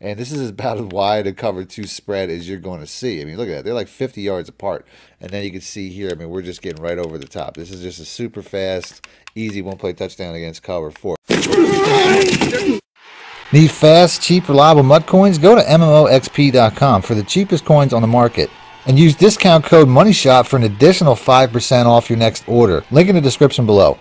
And this is about as wide a cover two spread as you're going to see. I mean, look at that. They're like 50 yards apart. And then you can see here, I mean, we're just getting right over the top. This is just a super fast, easy one play touchdown against cover four. Need fast, cheap, reliable MUT coins? Go to MMOEXP.com for the cheapest coins on the market. And use discount code MONEYSHOT for an additional 5% off your next order. Link in the description below.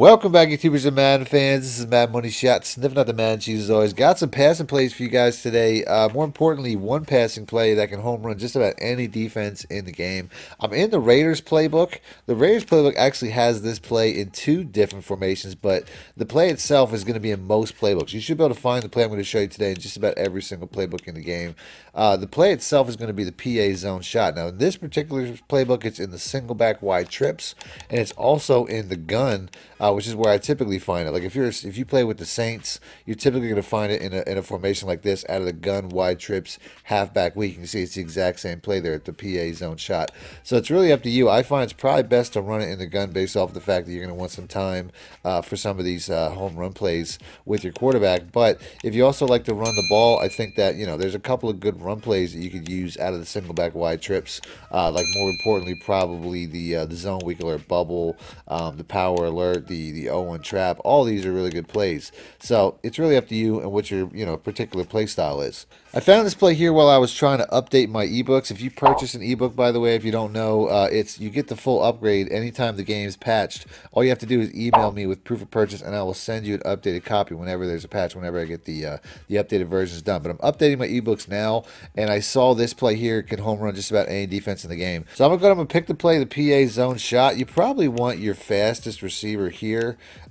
Welcome back, YouTubers and Madden fans. This is Madden Moneyshot, sniffing out the Madden cheese as always. Got some passing plays for you guys today. Uh, more importantly, one passing play that can home run just about any defense in the game. I'm in the Raiders playbook. The Raiders playbook actually has this play in two different formations, but the play itself is going to be in most playbooks. You should be able to find the play I'm going to show you today in just about every single playbook in the game. Uh, the play itself is going to be the PA zone shot. Now, in this particular playbook, it's in the single back wide trips, and it's also in the gun uh, which is where I typically find it. Like if you're if you play with the Saints, you're typically going to find it in a, in a formation like this, out of the gun, wide trips, halfback weak. You can see it's the exact same play there at the PA zone shot. So it's really up to you. I find it's probably best to run it in the gun based off the fact that you're going to want some time uh, for some of these uh, home run plays with your quarterback. But if you also like to run the ball, I think that you know there's a couple of good run plays that you could use out of the single back wide trips. Uh, like more importantly, probably the uh, the zone alert bubble, um, the power alert the the 0-1 trap. All these are really good plays. So it's really up to you and what your you know particular play style is. I found this play here while I was trying to update my ebooks. If you purchase an ebook, by the way, if you don't know, uh, it's you get the full upgrade anytime the game's patched. All you have to do is email me with proof of purchase, and I will send you an updated copy whenever there's a patch, whenever I get the uh, the updated versions done. But I'm updating my ebooks now, and I saw this play here can home run just about any defense in the game. So I'm gonna, go. I'm gonna pick the play, the PA zone shot. You probably want your fastest receiver here,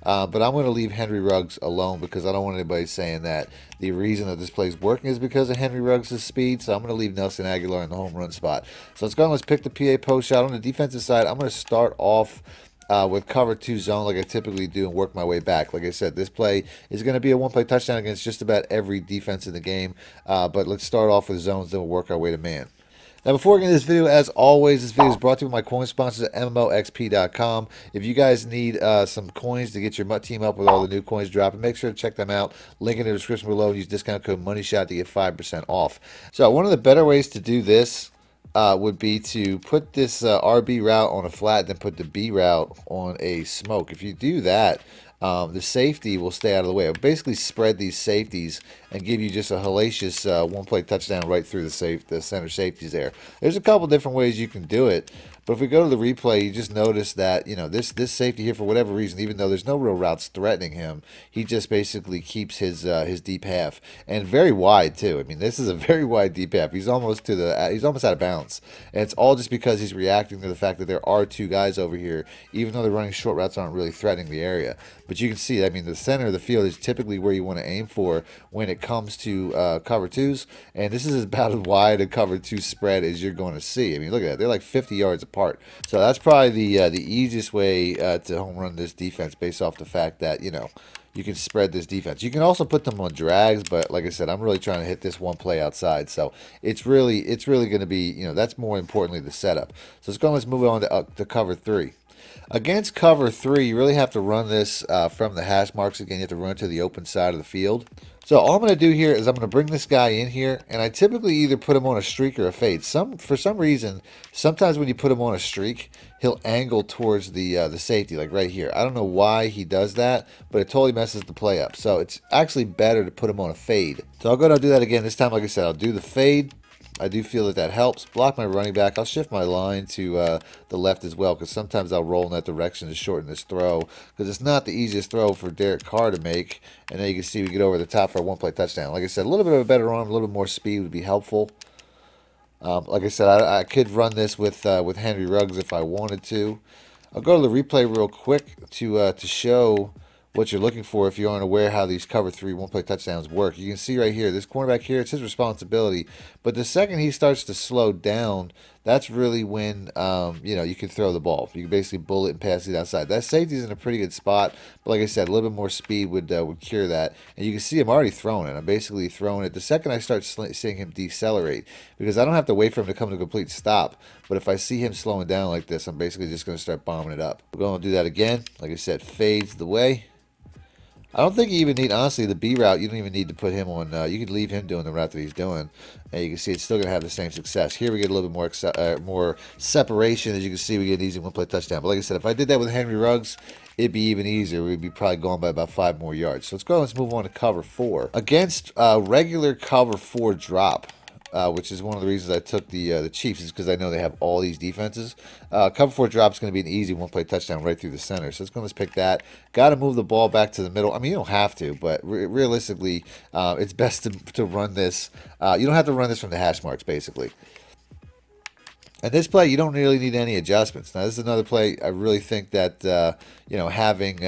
uh, but I'm gonna leave Henry Ruggs alone because I don't want anybody saying that the reason that this play is working is because of Henry Ruggs' speed, so I'm going to leave Nelson Agholor in the home run spot. So let's go and let's pick the PA post shot. On the defensive side, I'm going to start off uh, with cover two zone like I typically do and work my way back. Like I said, this play is going to be a one play touchdown against just about every defense in the game. Uh, but let's start off with zones, then we'll work our way to man. Now, before getting this video, as always, this video is brought to you by my coin sponsors at MMOEXP.com. If you guys need uh, some coins to get your MUT team up with all the new coins dropping, make sure to check them out. Link in the description below. and Use discount code MONEYSHOT to get 5% off. So, one of the better ways to do this uh, would be to put this uh, RB route on a flat, then put the B route on a smoke. If you do that, um, the safety will stay out of the way. It'll basically spread these safeties and give you just a hellacious uh, one-play touchdown right through the safe, the center safeties there. There's a couple different ways you can do it, but if we go to the replay, you just notice that, you know, this this safety here, for whatever reason, even though there's no real routes threatening him, he just basically keeps his uh, his deep half. And very wide, too. I mean, this is a very wide deep half. He's almost to the uh, he's almost out of bounds. And it's all just because he's reacting to the fact that there are two guys over here, even though they're running short routes aren't really threatening the area. But you can see, I mean, the center of the field is typically where you want to aim for when it comes to uh, cover twos. And this is about as wide a cover two spread as you're going to see. I mean, look at that. They're like 50 yards apart. So that's probably the uh, the easiest way uh, to home run this defense based off the fact that, you know, you can spread this defense. You can also put them on drags, but like I said, I'm really trying to hit this one play outside. So it's really it's really going to be, you know, that's more importantly the setup. So let's go let's move on to, uh, to cover three. Against cover three, you really have to run this uh, from the hash marks again. You have to run to the open side of the field. So all I'm going to do here is I'm going to bring this guy in here, and I typically either put him on a streak or a fade. Some For some reason, sometimes when you put him on a streak, he'll angle towards the uh, the safety, like right here. I don't know why he does that, but it totally messes the play up. So it's actually better to put him on a fade. So I'll go and do that again. This time, like I said, I'll do the fade, I do feel that that helps. Block my running back. I'll shift my line to uh, the left as well because sometimes I'll roll in that direction to shorten this throw because it's not the easiest throw for Derek Carr to make. And then you can see we get over the top for a one-play touchdown. Like I said, a little bit of a better arm, a little bit more speed would be helpful. Um, like I said, I, I, could run this with uh, with Henry Ruggs if I wanted to. I'll go to the replay real quick to uh, to show what you're looking for if you aren't aware how these cover three one play touchdowns work. You can see right here, this cornerback here, it's his responsibility. But the second he starts to slow down, that's really when um, you know you can throw the ball. You can basically bullet and pass it outside. That safety's in a pretty good spot, but like I said, a little bit more speed would uh, would cure that. And you can see I'm already throwing it. I'm basically throwing it. The second I start seeing him decelerate, because I don't have to wait for him to come to a complete stop. But if I see him slowing down like this, I'm basically just going to start bombing it up. We're going to do that again. Like I said, fades the way. I don't think you even need, honestly, the B route, you don't even need to put him on, uh, you could leave him doing the route that he's doing, and you can see it's still going to have the same success. Here we get a little bit more uh, more separation. As you can see, we get an easy one-play touchdown. But like I said, if I did that with Henry Ruggs, it'd be even easier. We'd be probably going by about five more yards. So let's go, let's move on to cover four. Against uh, regular cover four drop, uh, which is one of the reasons I took the uh, the Chiefs, is because I know they have all these defenses. Uh, cover four drop is going to be an easy one play touchdown right through the center. So let's go. Let's pick that. Got to move the ball back to the middle. I mean, you don't have to, but re realistically, uh, it's best to, to run this. Uh, you don't have to run this from the hash marks, basically. And this play, you don't really need any adjustments. Now, this is another play. I really think that uh, you know having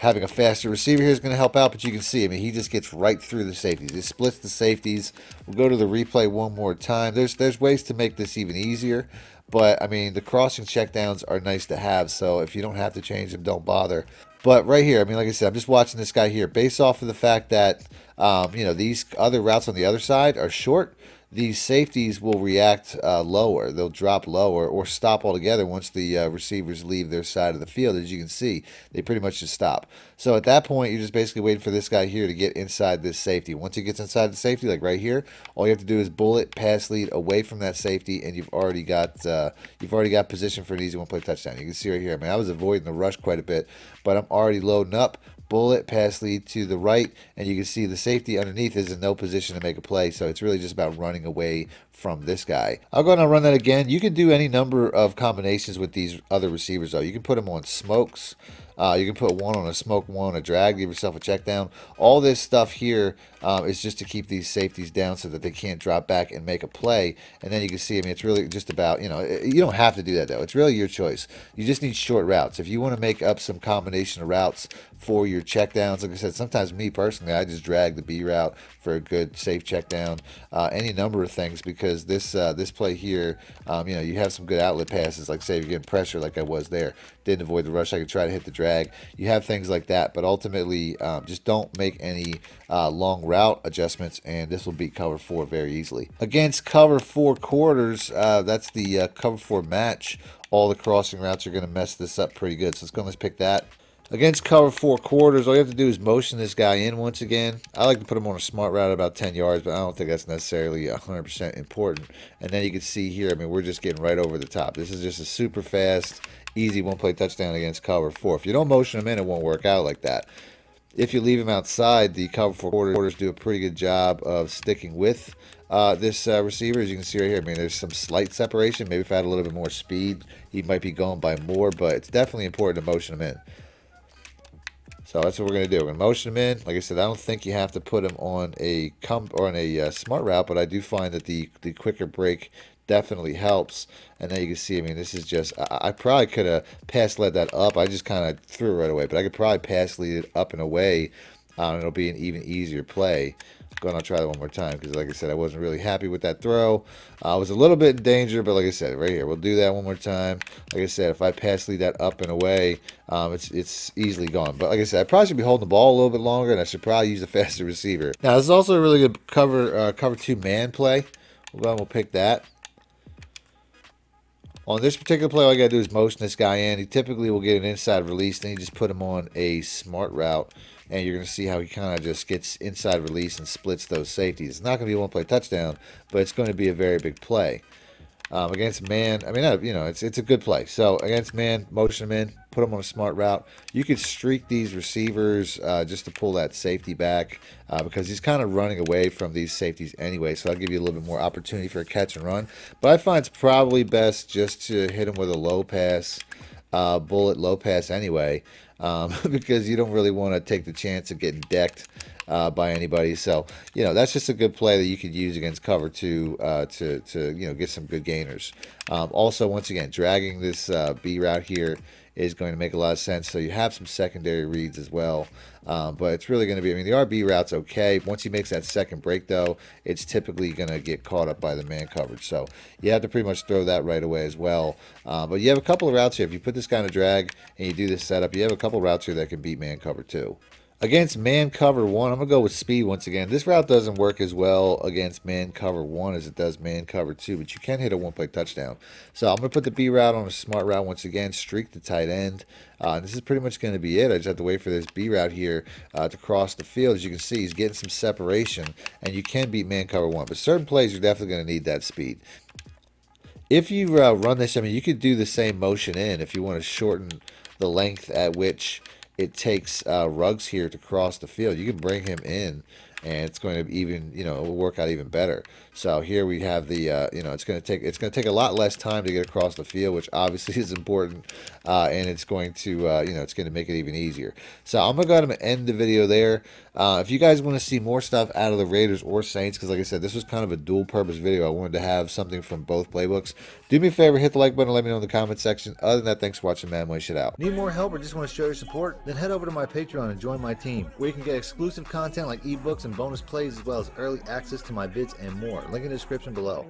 having a faster receiver here is going to help out, but you can see, I mean, he just gets right through the safeties. He splits the safeties. We'll go to the replay one more time. There's there's ways to make this even easier, but, I mean, the crossing checkdowns are nice to have, so if you don't have to change them, don't bother. But right here, I mean, like I said, I'm just watching this guy here. Based off of the fact that, um, you know, these other routes on the other side are short, these safeties will react uh, lower. They'll drop lower or stop altogether once the uh, receivers leave their side of the field. As you can see, they pretty much just stop. So at that point, you're just basically waiting for this guy here to get inside this safety. Once he gets inside the safety, like right here, all you have to do is bullet pass lead away from that safety, and you've already got uh, you've already got position for an easy one-play touchdown. You can see right here. I mean, I was avoiding the rush quite a bit, but I'm already loading up bullet pass lead to the right, and you can see the safety underneath is in no position to make a play, so it's really just about running away from this guy. I'll go and run that again. You can do any number of combinations with these other receivers, though. You can put them on smokes. Uh, you can put one on a smoke, one on a drag, give yourself a check down. All this stuff here um, is just to keep these safeties down so that they can't drop back and make a play. And then you can see, I mean, it's really just about, you know, you don't have to do that, though. It's really your choice. You just need short routes. If you want to make up some combination of routes for your check downs, like I said, sometimes me personally, I just drag the B route for a good safe check down. Uh, any number of things because this uh, this play here, um, you know, you have some good outlet passes, like say you're getting pressure like I was there. Didn't avoid the rush. I could try to hit the drag. You have things like that, but ultimately, um, just don't make any uh, long route adjustments, and this will beat cover four very easily. Against cover four quarters, uh, that's the uh, cover four match. All the crossing routes are going to mess this up pretty good. So let's go. Let's pick that. Against cover four quarters, all you have to do is motion this guy in once again. I like to put him on a smart route about 10 yards, but I don't think that's necessarily 100% important. And then you can see here, I mean, we're just getting right over the top. This is just a super fast, easy one-play touchdown against cover four. If you don't motion him in, it won't work out like that. If you leave him outside, the cover four quarters do a pretty good job of sticking with uh, this uh, receiver. As you can see right here, I mean, there's some slight separation. Maybe if I had a little bit more speed, he might be going by more, but it's definitely important to motion him in. So that's what we're going to do. We're going to motion him in. Like I said, I don't think you have to put him on a comp or on a uh, smart route, but I do find that the the quicker break definitely helps. And then you can see, I mean, this is just, I, I probably could have pass led that up. I just kind of threw it right away, but I could probably pass lead it up and away. Um, it'll be an even easier play going to try that one more time because, like I said, I wasn't really happy with that throw. Uh, I was a little bit in danger, but like I said, right here, we'll do that one more time. Like I said, if I pass lead that up and away, um, it's it's easily gone. But like I said, I probably should be holding the ball a little bit longer, and I should probably use a faster receiver. Now, this is also a really good cover uh, cover two man play. We'll go and we'll pick that. On this particular play, all I got to do is motion this guy in. He typically will get an inside release. Then you just put him on a smart route and you're going to see how he kind of just gets inside release and splits those safeties. It's not going to be a one-play touchdown, but it's going to be a very big play. Um, against man, I mean, you know, it's it's a good play. So against man, motion him in, put him on a smart route. You could streak these receivers uh, just to pull that safety back uh, because he's kind of running away from these safeties anyway. So I'll give you a little bit more opportunity for a catch and run. But I find it's probably best just to hit him with a low pass, uh, bullet low pass anyway um, because you don't really want to take the chance of getting decked uh, by anybody. So, you know, that's just a good play that you could use against cover two uh, to, to, you know, get some good gainers. Um, also, once again, dragging this uh, B route here is going to make a lot of sense. So you have some secondary reads as well. Um, but it's really going to be, I mean, the RB route's okay. Once he makes that second break, though, it's typically going to get caught up by the man coverage. So you have to pretty much throw that right away as well. Uh, but you have a couple of routes here. If you put this kind of drag and you do this setup, you have a couple routes here that can beat man cover too. Against man cover one, I'm going to go with speed once again. This route doesn't work as well against man cover one as it does man cover two, but you can hit a one play touchdown. So I'm going to put the B route on a smart route once again, streak the tight end. Uh, this is pretty much going to be it. I just have to wait for this B route here uh, to cross the field. As you can see, he's getting some separation, and you can beat man cover one. But certain plays, you're definitely going to need that speed. If you uh, run this, I mean, you could do the same motion in if you want to shorten the length at which it takes uh, Ruggs here to cross the field. You can bring him in, and it's going to even you know it will work out even better. So here we have the uh, you know it's going to take it's going to take a lot less time to get across the field, which obviously is important, uh, and it's going to uh, you know it's going to make it even easier. So I'm going to go ahead and end the video there. Uh, if you guys want to see more stuff out of the Raiders or Saints, because like I said, this was kind of a dual purpose video. I wanted to have something from both playbooks. Do me a favor, hit the like button, let me know in the comment section. Other than that, thanks for watching Man Shit Out. Need more help or just want to show your support? Then head over to my Patreon and join my team, where you can get exclusive content like ebooks and bonus plays, as well as early access to my vids and more. Link in the description below.